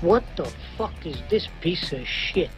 What the fuck is this piece of shit?